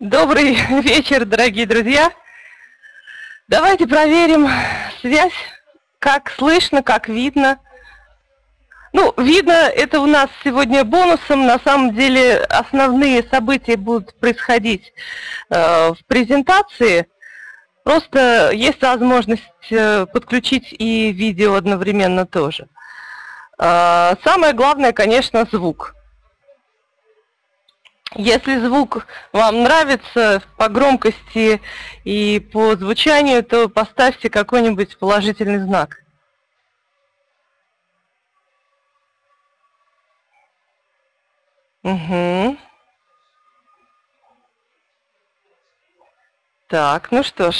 Добрый вечер, дорогие друзья. Давайте проверим связь, как слышно, как видно. Ну, видно, это у нас сегодня бонусом. На самом деле основные события будут происходить э, в презентации. Просто есть возможность э, подключить и видео одновременно тоже. Э, самое главное, конечно, звук. Если звук вам нравится по громкости и по звучанию, то поставьте какой-нибудь положительный знак. Угу. Так, ну что ж,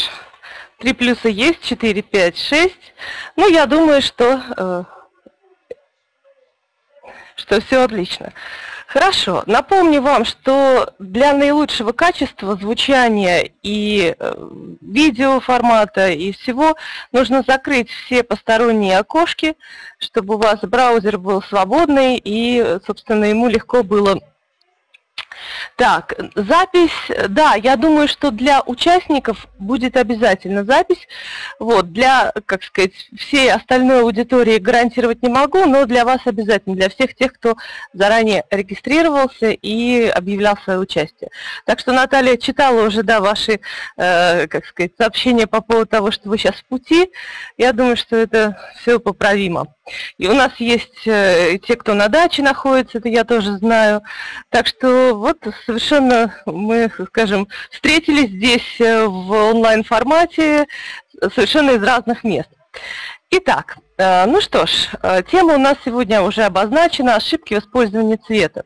три плюса есть, четыре, пять, шесть. Ну, я думаю, что, э, что все отлично. Хорошо. Напомню вам, что для наилучшего качества звучания и э, видеоформата и всего нужно закрыть все посторонние окошки, чтобы у вас браузер был свободный и, собственно, ему легко было так, запись, да, я думаю, что для участников будет обязательно запись. Вот, для, как сказать, всей остальной аудитории гарантировать не могу, но для вас обязательно, для всех тех, кто заранее регистрировался и объявлял свое участие. Так что Наталья читала уже, да, ваши, э, как сказать, сообщения по поводу того, что вы сейчас в пути. Я думаю, что это все поправимо. И у нас есть э, те, кто на даче находится, это я тоже знаю. Так что вот совершенно мы, скажем, встретились здесь э, в онлайн-формате совершенно из разных мест. Итак, э, ну что ж, тема у нас сегодня уже обозначена – ошибки в использовании цвета.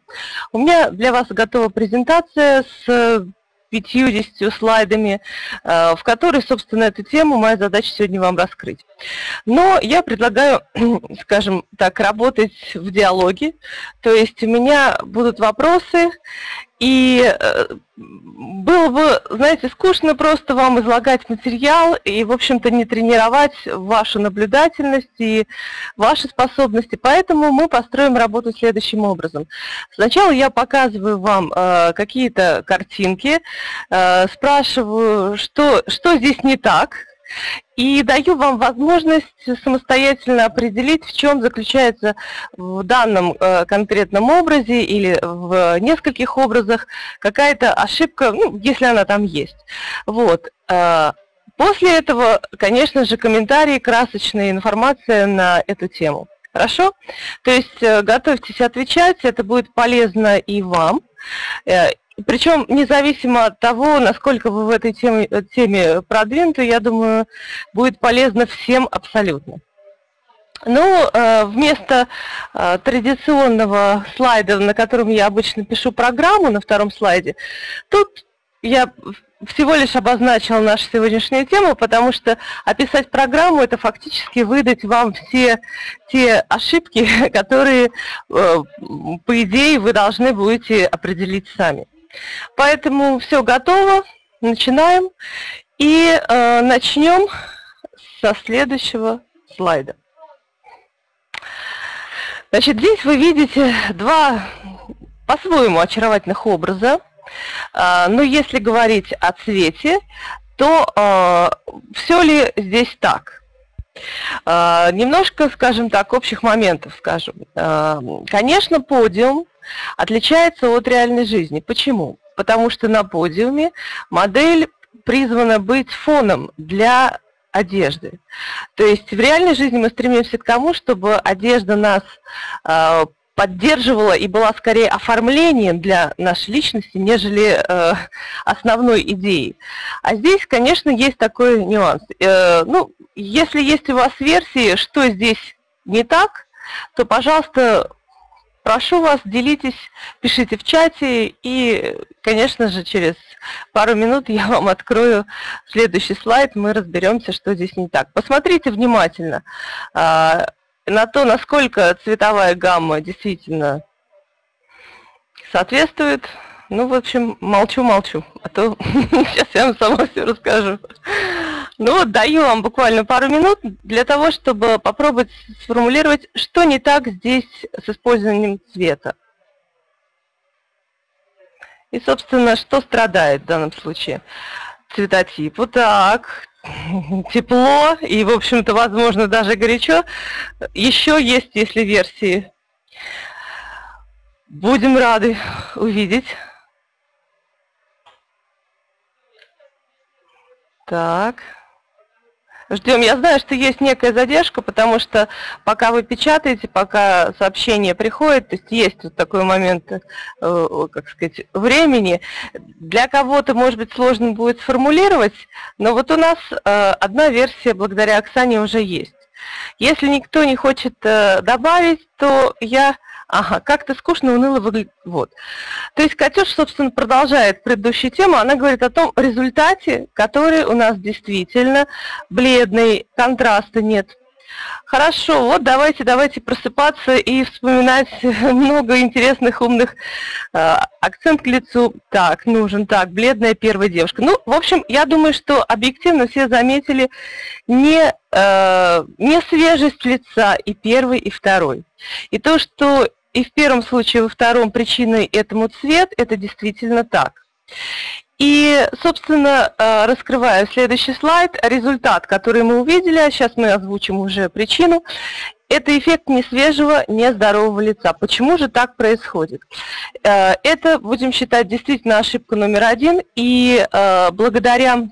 У меня для вас готова презентация с 50 слайдами, в которой, собственно, эту тему моя задача сегодня вам раскрыть. Но я предлагаю, скажем так, работать в диалоге, то есть у меня будут вопросы, и э, было бы, знаете, скучно просто вам излагать материал и, в общем-то, не тренировать вашу наблюдательность и ваши способности. Поэтому мы построим работу следующим образом. Сначала я показываю вам э, какие-то картинки, э, спрашиваю, что, что здесь не так, и даю вам возможность самостоятельно определить, в чем заключается в данном э, конкретном образе или в нескольких образах какая-то ошибка, ну, если она там есть. Вот. Э, после этого, конечно же, комментарии, красочная информация на эту тему. Хорошо? То есть э, готовьтесь отвечать, это будет полезно и вам. Причем независимо от того, насколько вы в этой теме, теме продвинуты, я думаю, будет полезно всем абсолютно. Ну, э, вместо э, традиционного слайда, на котором я обычно пишу программу на втором слайде, тут я всего лишь обозначила нашу сегодняшнюю тему, потому что описать программу – это фактически выдать вам все те ошибки, которые, э, по идее, вы должны будете определить сами. Поэтому все готово, начинаем. И э, начнем со следующего слайда. Значит, здесь вы видите два по-своему очаровательных образа. Э, но если говорить о цвете, то э, все ли здесь так? Э, немножко, скажем так, общих моментов скажем. Э, конечно, подиум отличается от реальной жизни. Почему? Потому что на подиуме модель призвана быть фоном для одежды. То есть в реальной жизни мы стремимся к тому, чтобы одежда нас э, поддерживала и была скорее оформлением для нашей личности, нежели э, основной идеей. А здесь, конечно, есть такой нюанс. Э, ну, если есть у вас версии, что здесь не так, то, пожалуйста, Прошу вас, делитесь, пишите в чате, и, конечно же, через пару минут я вам открою следующий слайд, мы разберемся, что здесь не так. Посмотрите внимательно а, на то, насколько цветовая гамма действительно соответствует. Ну, в общем, молчу-молчу, а то сейчас я вам сама все расскажу. Ну вот, даю вам буквально пару минут для того, чтобы попробовать сформулировать, что не так здесь с использованием цвета. И, собственно, что страдает в данном случае? Цветотип. Вот так, тепло и, в общем-то, возможно, даже горячо. Еще есть, если версии. Будем рады увидеть. Так. Ждем. Я знаю, что есть некая задержка, потому что пока вы печатаете, пока сообщение приходит, то есть есть вот такой момент, э, как сказать, времени. Для кого-то, может быть, сложно будет сформулировать, но вот у нас э, одна версия благодаря Оксане уже есть. Если никто не хочет э, добавить, то я Ага, как-то скучно, уныло выглядит. Вот. То есть Катюша, собственно, продолжает предыдущую тему. Она говорит о том результате, который у нас действительно бледный, контраста нет. Хорошо, вот давайте, давайте просыпаться и вспоминать много интересных, умных э, акцент к лицу. Так, нужен, так, бледная первая девушка. Ну, в общем, я думаю, что объективно все заметили не, э, не свежесть лица и первый, и второй. И то, что и в первом случае, и во втором причиной этому цвет, это действительно так. И, собственно, э, раскрываю следующий слайд, результат, который мы увидели, а сейчас мы озвучим уже причину, это эффект несвежего, нездорового лица. Почему же так происходит? Э, это, будем считать, действительно ошибка номер один, и э, благодаря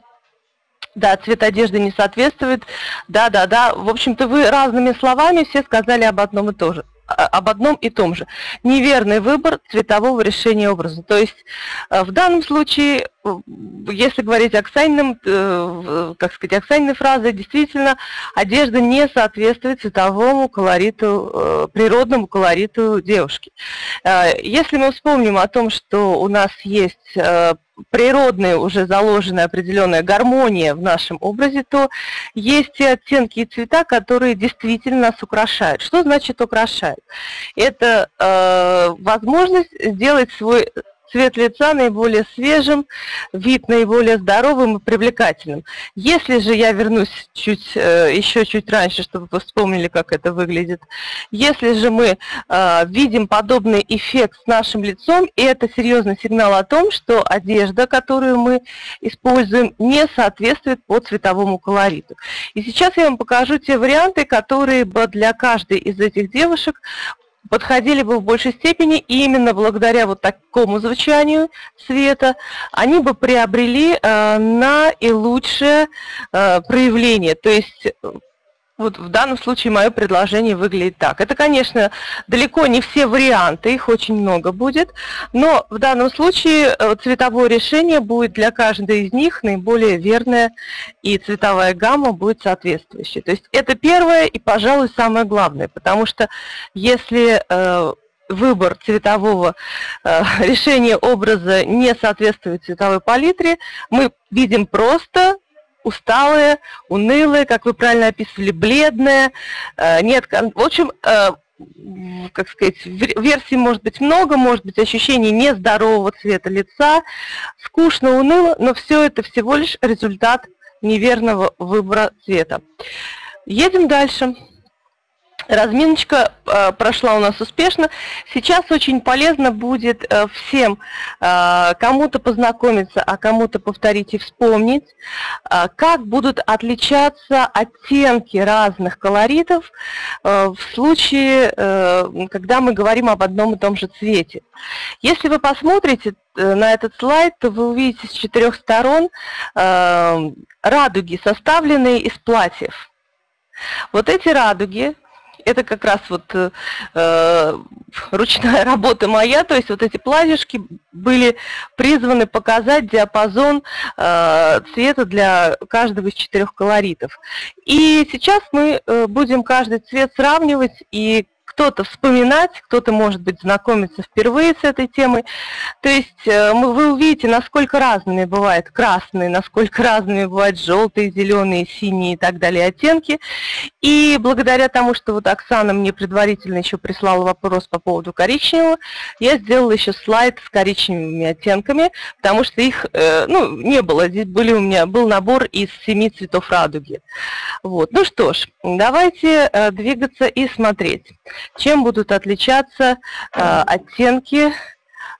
да, цвет одежды не соответствует. Да, да, да. В общем-то, вы разными словами все сказали об одном и том же об одном и том же. Неверный выбор цветового решения образа. То есть э, в данном случае, если говорить оксайным, э, как сказать, оксайной фразой, действительно одежда не соответствует цветовому колориту, природному колориту девушки. Если мы вспомним о том, что у нас есть природная, уже заложенная определенная гармония в нашем образе, то есть те оттенки и цвета, которые действительно нас украшают. Что значит украшают? Это э, возможность сделать свой цвет лица наиболее свежим, вид наиболее здоровым и привлекательным. Если же я вернусь чуть, э, еще чуть раньше, чтобы вы вспомнили, как это выглядит, если же мы э, видим подобный эффект с нашим лицом, это серьезный сигнал о том, что одежда, которую мы используем, не соответствует по цветовому колориту. И сейчас я вам покажу те варианты, которые бы для каждой из этих девушек подходили бы в большей степени, и именно благодаря вот такому звучанию цвета они бы приобрели э, на и лучшее э, проявление. То есть вот в данном случае мое предложение выглядит так. Это, конечно, далеко не все варианты, их очень много будет, но в данном случае э, цветовое решение будет для каждой из них наиболее верное, и цветовая гамма будет соответствующей. То есть это первое и, пожалуй, самое главное, потому что если э, выбор цветового э, решения образа не соответствует цветовой палитре, мы видим просто усталые, унылые, как вы правильно описывали, бледные. Э, нет, в общем, э, как сказать, версий может быть много, может быть ощущение нездорового цвета лица, скучно, уныло, но все это всего лишь результат неверного выбора цвета. Едем дальше. Разминочка э, прошла у нас успешно. Сейчас очень полезно будет э, всем э, кому-то познакомиться, а кому-то повторить и вспомнить, э, как будут отличаться оттенки разных колоритов э, в случае, э, когда мы говорим об одном и том же цвете. Если вы посмотрите э, на этот слайд, то вы увидите с четырех сторон э, радуги, составленные из платьев. Вот эти радуги это как раз вот э, э, ручная работа моя, то есть вот эти платьишки были призваны показать диапазон э, цвета для каждого из четырех колоритов. И сейчас мы э, будем каждый цвет сравнивать и кто-то вспоминать, кто-то, может быть, знакомиться впервые с этой темой. То есть э, вы увидите, насколько разными бывают красные, насколько разными бывают желтые, зеленые, синие и так далее оттенки. И благодаря тому, что вот Оксана мне предварительно еще прислала вопрос по поводу коричневого, я сделала еще слайд с коричневыми оттенками, потому что их э, ну, не было. Здесь были у меня, был набор из семи цветов радуги. Вот. Ну что ж, давайте э, двигаться и смотреть чем будут отличаться э, оттенки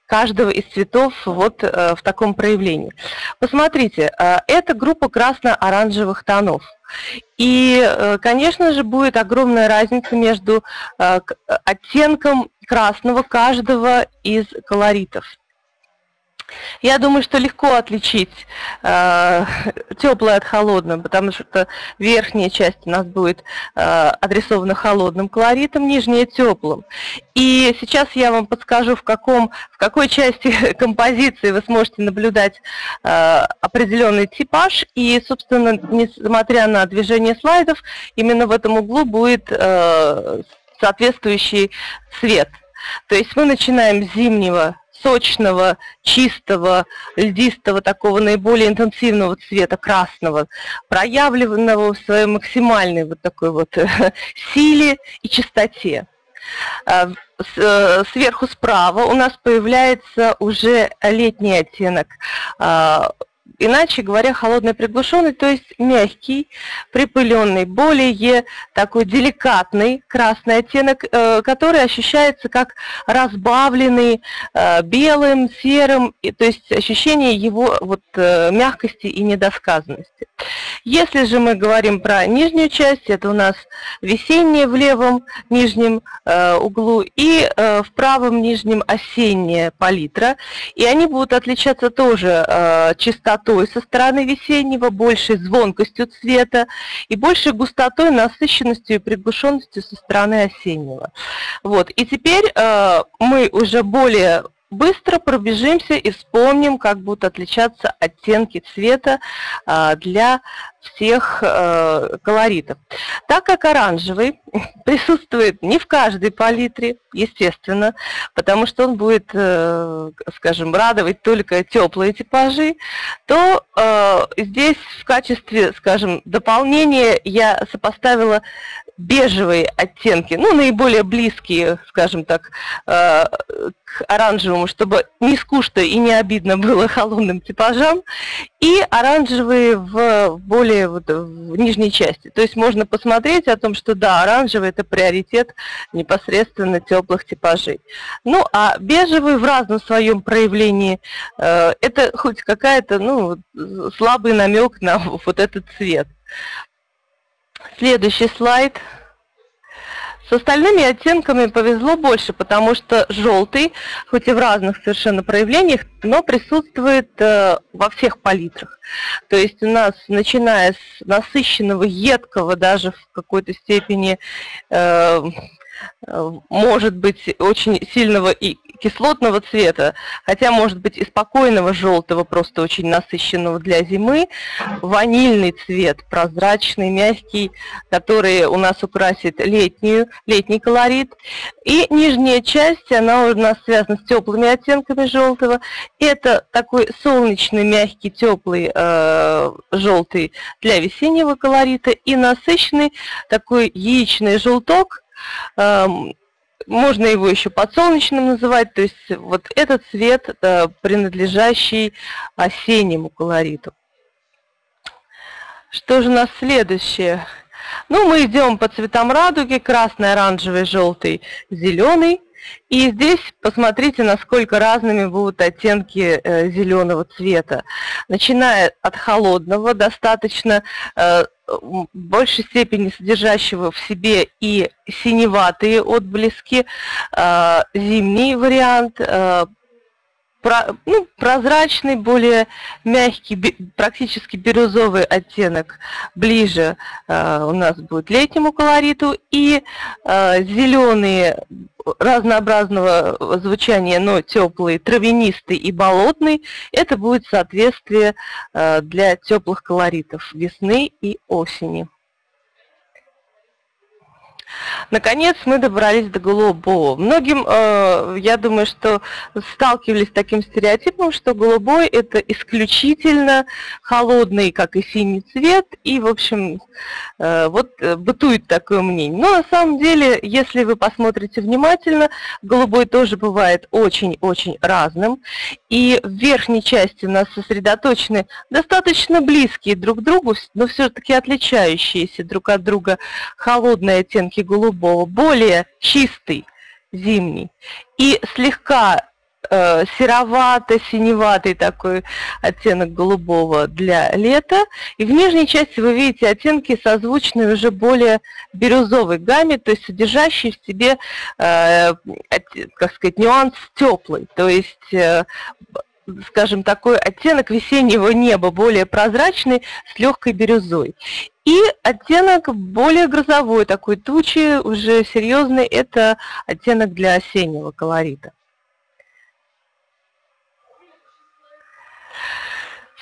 каждого из цветов вот в таком проявлении. Посмотрите, это группа красно-оранжевых тонов. И, конечно же, будет огромная разница между оттенком красного каждого из колоритов. Я думаю, что легко отличить э, теплое от холодного, потому что верхняя часть у нас будет э, адресована холодным колоритом, нижняя теплым. И сейчас я вам подскажу, в, каком, в какой части композиции вы сможете наблюдать э, определенный типаж. И, собственно, несмотря на движение слайдов, именно в этом углу будет э, соответствующий цвет. То есть мы начинаем с зимнего сочного, чистого, льдистого, такого наиболее интенсивного цвета, красного, проявленного в своей максимальной вот такой вот силе и чистоте. А, э, сверху справа у нас появляется уже летний оттенок а, иначе говоря, холодный приглушенный, то есть мягкий, припыленный, более такой деликатный красный оттенок, э, который ощущается как разбавленный э, белым, серым, то есть ощущение его вот э, мягкости и недосказанности. Если же мы говорим про нижнюю часть, это у нас весеннее в левом нижнем углу и в правом нижнем осенняя палитра, и они будут отличаться тоже чистотой густотой со стороны весеннего, большей звонкостью цвета и большей густотой, насыщенностью и приглушенностью со стороны осеннего. Вот. И теперь э, мы уже более быстро пробежимся и вспомним, как будут отличаться оттенки цвета а, для всех э, колоритов. Так как оранжевый присутствует не в каждой палитре, естественно, потому что он будет, э, скажем, радовать только теплые типажи, то э, здесь в качестве, скажем, дополнения я сопоставила бежевые оттенки, ну, наиболее близкие, скажем так, э, к оранжевому, чтобы не скучно и не обидно было холодным типажам, и оранжевые в более вот, в нижней части. То есть можно посмотреть о том, что да, оранжевый это приоритет непосредственно теплых типажей. Ну, а бежевый в разном своем проявлении, э, это хоть какая-то, ну, слабый намек на вот этот цвет. Следующий слайд. С остальными оттенками повезло больше, потому что желтый, хоть и в разных совершенно проявлениях, но присутствует э, во всех палитрах. То есть у нас, начиная с насыщенного, едкого, даже в какой-то степени э, может быть очень сильного и кислотного цвета, хотя может быть и спокойного желтого, просто очень насыщенного для зимы, ванильный цвет, прозрачный, мягкий, который у нас украсит летнюю, летний колорит. И нижняя часть, она у нас связана с теплыми оттенками желтого. Это такой солнечный, мягкий, теплый э, желтый для весеннего колорита и насыщенный такой яичный желток, можно его еще подсолнечным называть, то есть вот этот цвет, э, принадлежащий осеннему колориту. Что же у нас следующее? Ну, мы идем по цветам радуги, красный, оранжевый, желтый, зеленый. И здесь посмотрите, насколько разными будут оттенки э, зеленого цвета. Начиная от холодного, достаточно э, в большей степени содержащего в себе и синеватые отблески, э, зимний вариант, э, про, ну, прозрачный, более мягкий, практически бирюзовый оттенок ближе э, у нас будет летнему колориту и э, зеленые разнообразного звучания, но теплый, травянистый и болотный, это будет соответствие э, для теплых колоритов весны и осени. Наконец мы добрались до голубого. Многим, э, я думаю, что сталкивались с таким стереотипом, что голубой это исключительно холодный, как и синий цвет, и, в общем, э, вот э, бытует такое мнение. Но на самом деле, если вы посмотрите внимательно, голубой тоже бывает очень-очень разным, и в верхней части у нас сосредоточены достаточно близкие друг к другу, но все-таки отличающиеся друг от друга холодные оттенки голубого, более чистый зимний и слегка э, серовато-синеватый такой оттенок голубого для лета. И в нижней части вы видите оттенки созвучные уже более бирюзовой гамме, то есть содержащие в себе, э, как сказать, нюанс теплый. То есть э, скажем, такой оттенок весеннего неба, более прозрачный, с легкой бирюзой. И оттенок более грозовой, такой тучи, уже серьезный, это оттенок для осеннего колорита.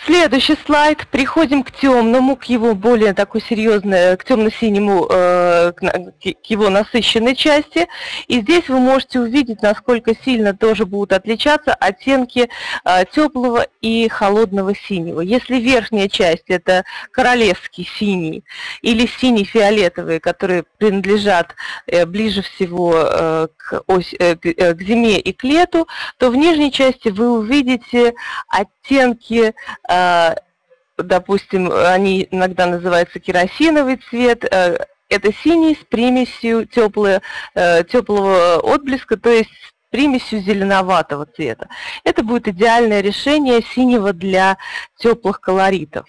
Следующий слайд. Приходим к темному, к его более такой серьезной, к темно-синему, э, к его насыщенной части. И здесь вы можете увидеть, насколько сильно тоже будут отличаться оттенки э, теплого и холодного синего. Если верхняя часть это королевский синий или синий-фиолетовый, которые принадлежат э, ближе всего к, ось, к зиме и к лету, то в нижней части вы увидите оттенки а, допустим, они иногда называются керосиновый цвет, э, это синий с примесью теплого, э, теплого отблеска, то есть с примесью зеленоватого цвета. Это будет идеальное решение синего для теплых колоритов.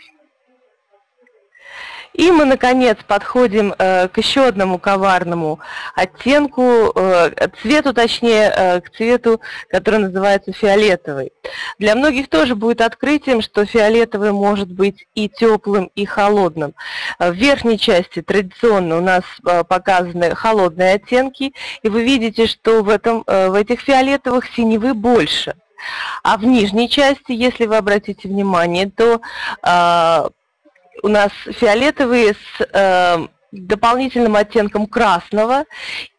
И мы, наконец, подходим э, к еще одному коварному оттенку, э, цвету, точнее, э, к цвету, который называется фиолетовый. Для многих тоже будет открытием, что фиолетовый может быть и теплым, и холодным. В верхней части традиционно у нас показаны холодные оттенки, и вы видите, что в, этом, в этих фиолетовых синевы больше. А в нижней части, если вы обратите внимание, то у нас фиолетовые с э, дополнительным оттенком красного.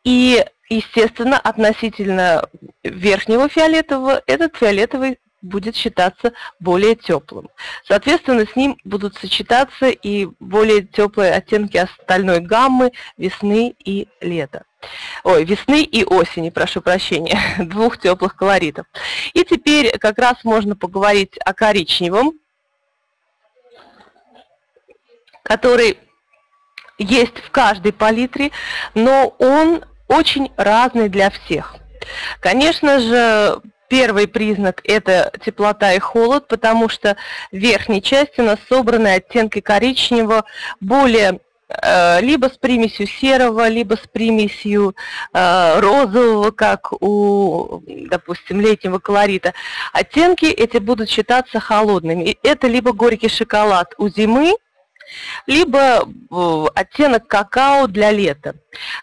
И, естественно, относительно верхнего фиолетового этот фиолетовый будет считаться более теплым. Соответственно, с ним будут сочетаться и более теплые оттенки остальной гаммы весны и лета. Ой, весны и осени, прошу прощения, двух теплых колоритов. И теперь как раз можно поговорить о коричневом который есть в каждой палитре, но он очень разный для всех. Конечно же, первый признак – это теплота и холод, потому что в верхней части у нас собраны оттенки коричневого, более э, либо с примесью серого, либо с примесью э, розового, как у, допустим, летнего колорита. Оттенки эти будут считаться холодными. Это либо горький шоколад у зимы, либо э, оттенок какао для лета.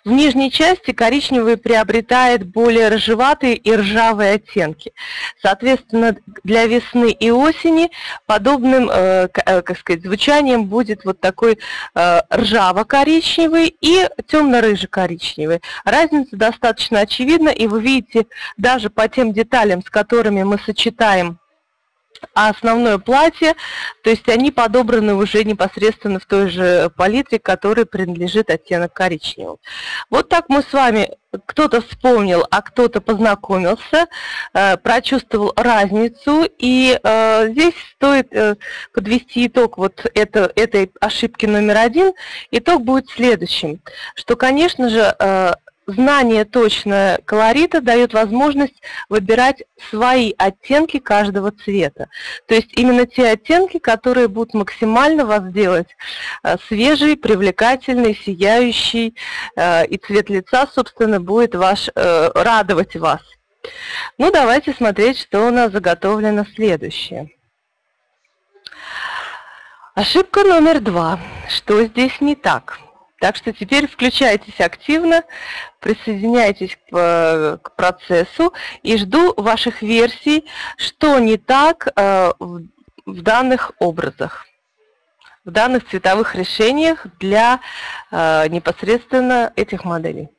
В нижней части коричневый приобретает более рыжеватые и ржавые оттенки. Соответственно, для весны и осени подобным, э, э, как сказать, звучанием будет вот такой ржаво-коричневый и темно-рыжий-коричневый. Разница достаточно очевидна, и вы видите даже по тем деталям, с которыми мы сочетаем а основное платье, то есть они подобраны уже непосредственно в той же палитре, которой принадлежит оттенок коричневого. Вот так мы с вами, кто-то вспомнил, а кто-то познакомился, э, прочувствовал разницу, и э, здесь стоит э, подвести итог вот это, этой ошибки номер один. Итог будет следующим, что, конечно же, знание точно колорита дает возможность выбирать свои оттенки каждого цвета. То есть именно те оттенки, которые будут максимально вас делать э, свежий, привлекательный, сияющий, э, и цвет лица, собственно, будет ваш, э, радовать вас. Ну, давайте смотреть, что у нас заготовлено следующее. Ошибка номер два. Что здесь не так? Так что теперь включайтесь активно, присоединяйтесь к, э, к процессу и жду ваших версий, что не так э, в, в данных образах, в данных цветовых решениях для э, непосредственно этих моделей.